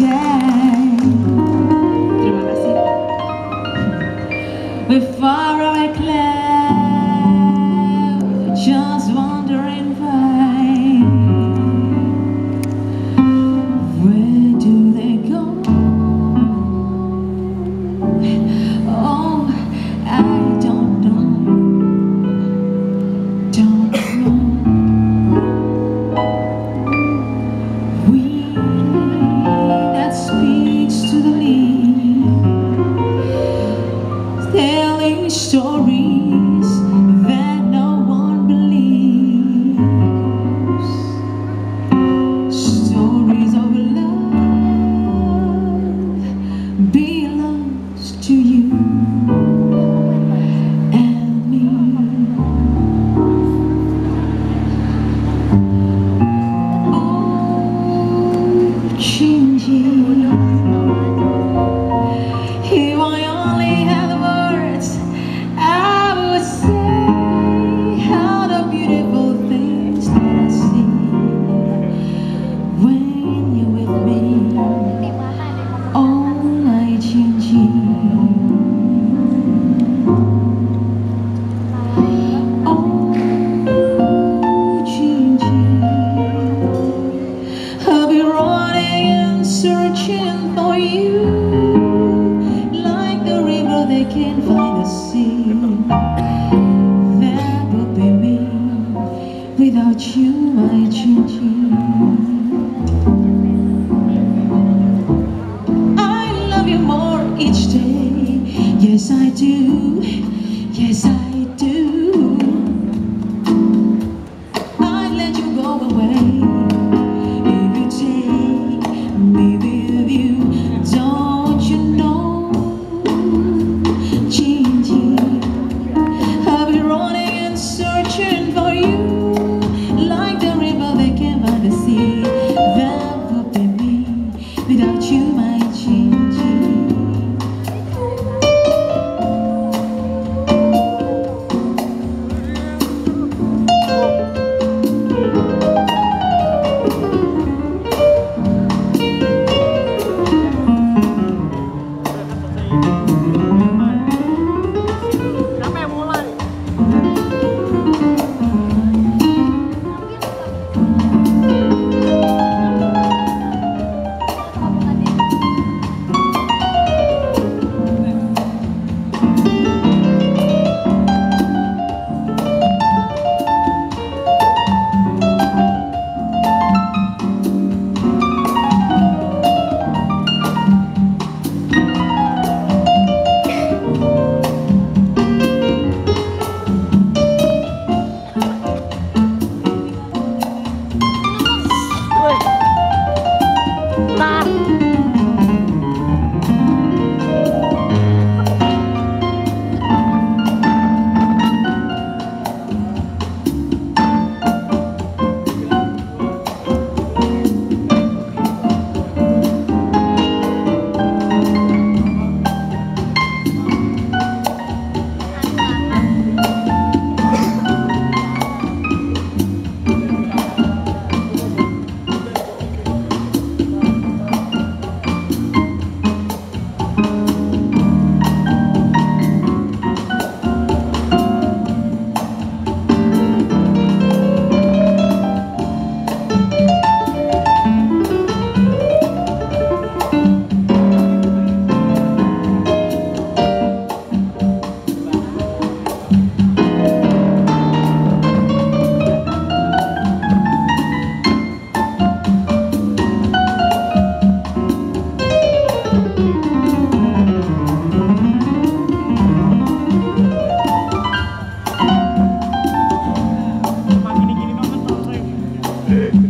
again. story. Can't find a scene. That would be me. Without you, my Gigi Hey.